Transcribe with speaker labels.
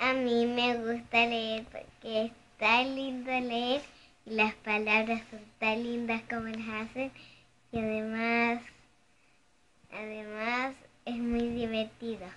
Speaker 1: A mí me gusta leer porque es tan lindo leer y las palabras son tan lindas como las hacen y además, además es muy divertido.